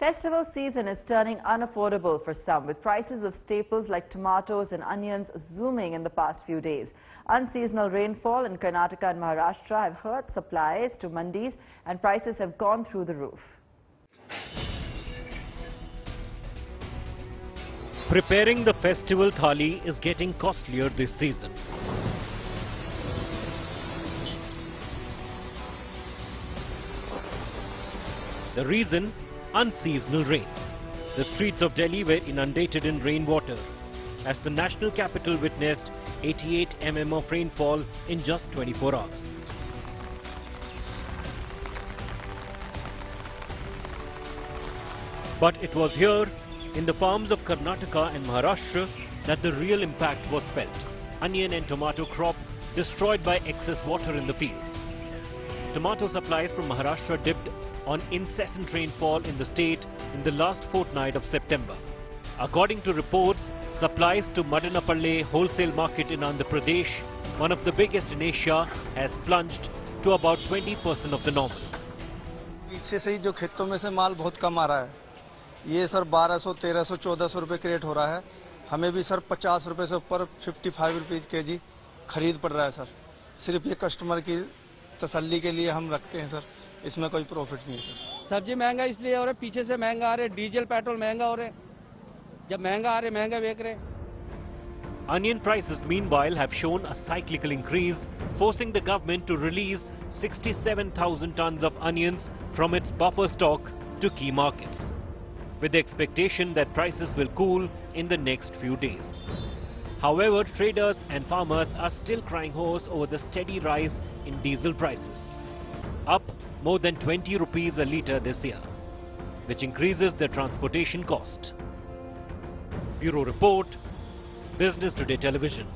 Festival season is turning unaffordable for some, with prices of staples like tomatoes and onions zooming in the past few days. Unseasonal rainfall in Karnataka and Maharashtra have hurt supplies to mandis and prices have gone through the roof. Preparing the festival thali is getting costlier this season. The reason? Unseasonal rains. The streets of Delhi were inundated in rainwater as the national capital witnessed 88 mm of rainfall in just 24 hours. But it was here, in the farms of Karnataka and Maharashtra, that the real impact was felt. Onion and tomato crop destroyed by excess water in the fields. Tomato supplies from Maharashtra dipped on incessant rainfall in the state in the last fortnight of September. According to reports, supplies to Madanapalle wholesale market in Andhra Pradesh, one of the biggest in Asia, has plunged to about 20% of the normal. पीछे से ही जो खेतों में से माल बहुत कम आ रहा है ये सर 1200, 1300, 1400 रुपए क्रेट हो रहा है हमें भी सर 50 रुपए से ऊपर 55 रुपीज के जी खरीद पड़ रहा है सर सिर्फ ये कस्टमर की तसल्ली के लिए हम रखते हैं सर इसमें कोई प्रॉफिट नहीं है सब्ज़ी महँगा इसलिए हो रहा है पीछे से महँगा आ रहे डीजल पेट्रोल महँगा हो रहे जब महँगा आ रहे महँगा बेच रहे Onion prices meanwhile have shown a cyclical increase, forcing the government to release 67,000 tons of onions from its buffer stock to key markets, with the expectation that prices will cool in the next few days. However, traders and farmers are still crying hoarse over the steady rise in diesel prices, up more than 20 rupees a litre this year, which increases their transportation cost. Bureau Report, Business Today Television.